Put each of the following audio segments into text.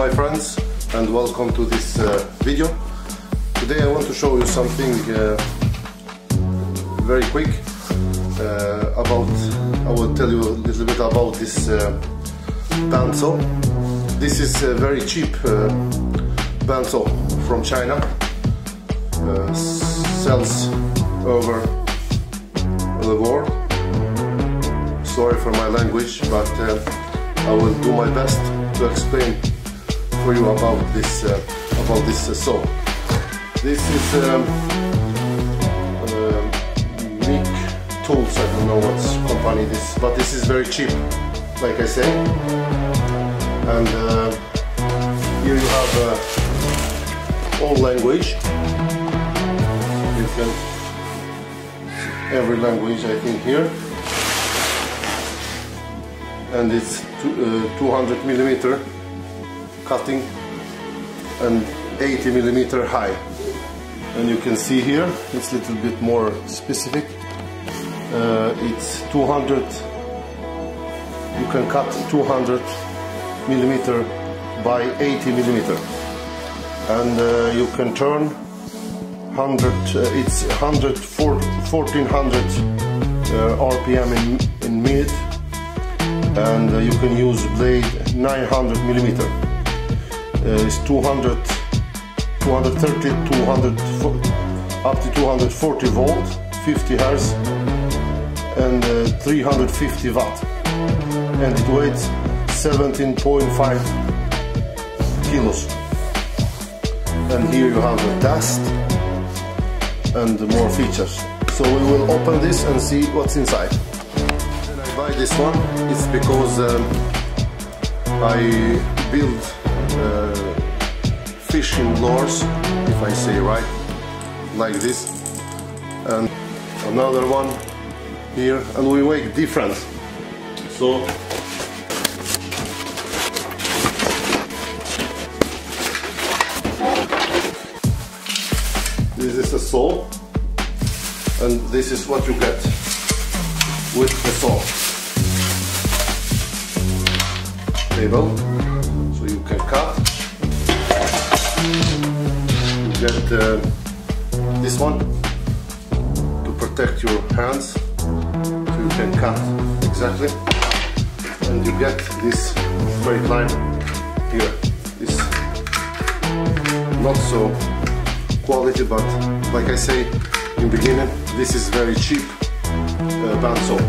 my friends and welcome to this uh, video. Today I want to show you something uh, very quick uh, about, I will tell you a little bit about this uh, bandsaw. This is a very cheap uh, bandsaw from China. Uh, sells over the world. Sorry for my language, but uh, I will do my best to explain for you about this uh, about this uh, saw. This is um, uh, Meec Tools. I don't know what company this, but this is very cheap, like I say. And uh, here you have uh, all language. You can every language I think here, and it's two, uh, 200 millimeter cutting and 80 millimeter high. And you can see here it's a little bit more specific. Uh, it's 200 you can cut 200 millimeter by 80 millimeter. And uh, you can turn 100 uh, it's 100 1400 uh, rpm in, in minute. And uh, you can use blade 900 millimeter uh, it's 200 230 200 up to 240 volt 50 hertz and uh, 350 watt. And it weighs 17.5 kilos. And here you have the dust and more features. So we will open this and see what's inside. I buy this one it's because um, I build Uh, fishing lures if I say right like this. And another one here and we make different. So this is a saw and this is what you get with the saw. Table cut you get uh, this one to protect your hands so you can cut exactly. And you get this straight line here. This not so quality but like I say in beginning this is very cheap uh, bandsaw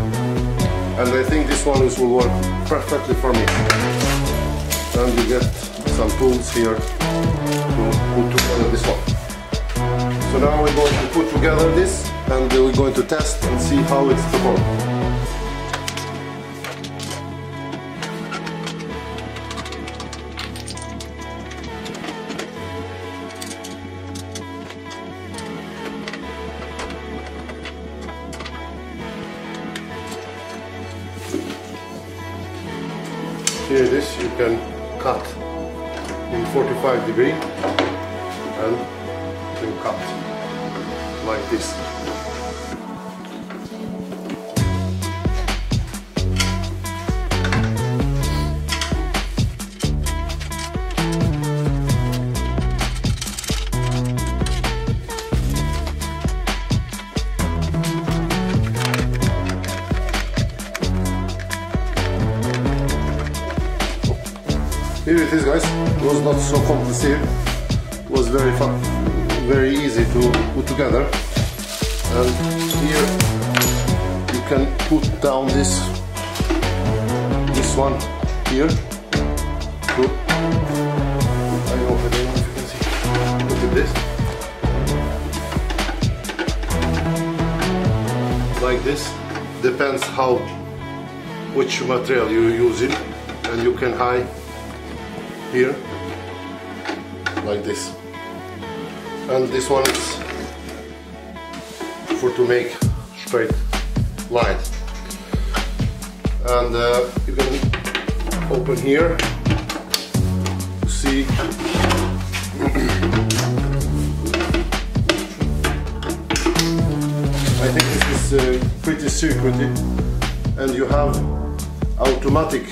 and I think this one is, will work perfectly for me. And you get some tools here to put together this one. So now we're going to put together this and we're going to test and see how it's performed here it is you can cut 45 degree and you cut like this Here it is guys, it was not so complicated, it was very fun, very easy to put together. And here you can put down this this one here. To, I open it if you can see, look at this. Like this, depends how which material you use it. And you can hide here like this. And this one is for to make straight line. And uh, you can open here to see. I think this is uh, pretty security and you have automatic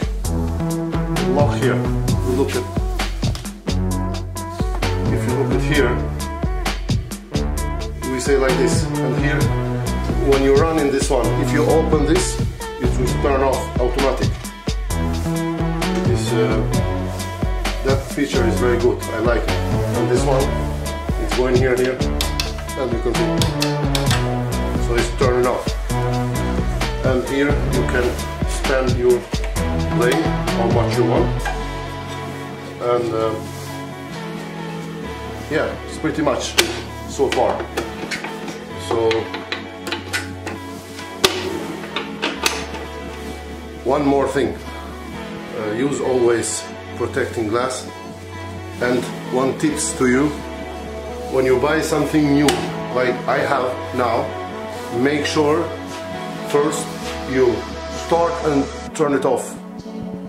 lock here look at here we say like this and here when you run in this one if you open this it will turn off automatic. This uh, that feature is very good I like it. And this one it's going here and here and you can see. So it's turning off. And here you can stand your plane how much you want and uh, yeah it's pretty much so far. So one more thing. Uh, use always protecting glass. And one tips to you. When you buy something new like I have now make sure first you start and turn it off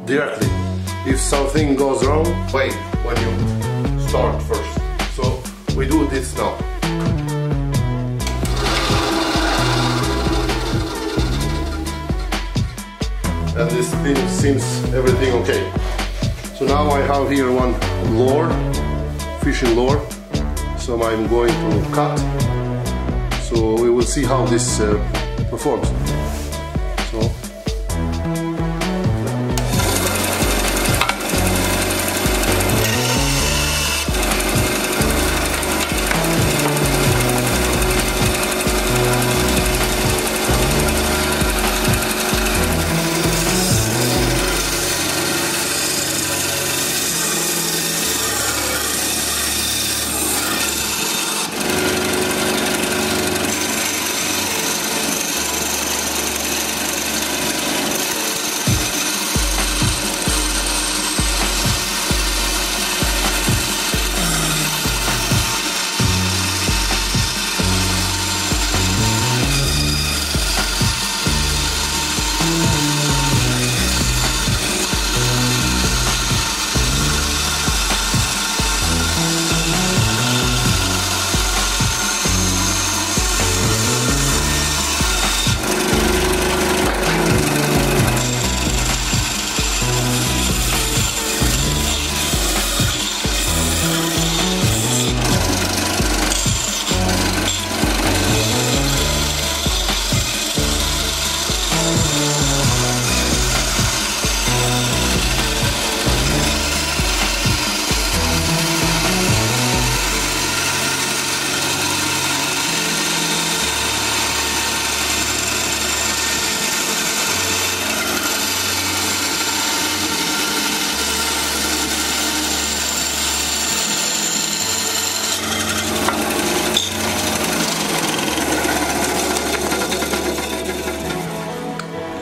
directly if something goes wrong wait when you start first. So we do this now. And this thing seems everything okay. So now I have here one lure fishing lure. So I'm going to cut. So we will see how this uh, performs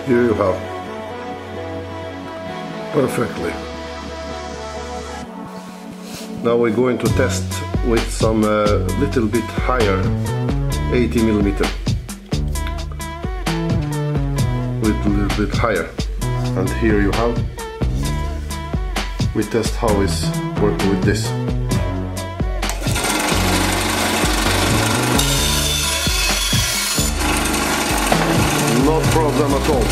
you have. Perfectly. Now we're going to test with some uh, little bit higher 80 millimeter. With a little bit higher. And here you have. We test how it's working with this. Problem at all.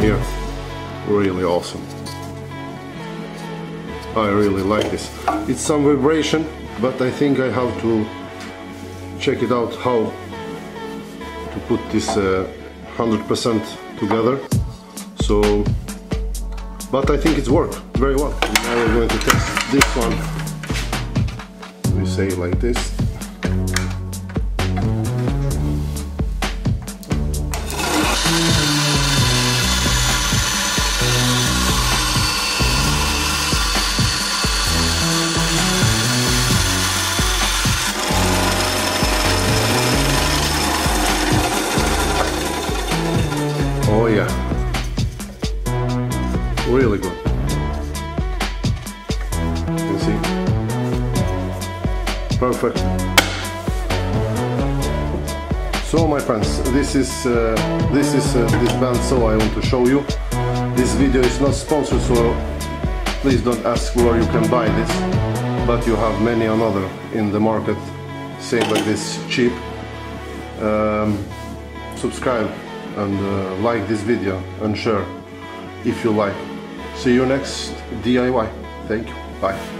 Here, really awesome. I really like this. It's some vibration, but I think I have to check it out how to put this uh, 100% together. So, but I think it's worked very well. Now we're going to test this one. We say like this. Really good. You see? Perfect. So my friends, this is uh, this is uh, this band so I want to show you. this video is not sponsored so please don't ask where you can buy this but you have many another in the market same like this cheap um, subscribe and uh, like this video and share if you like see you next DIY thank you. Bye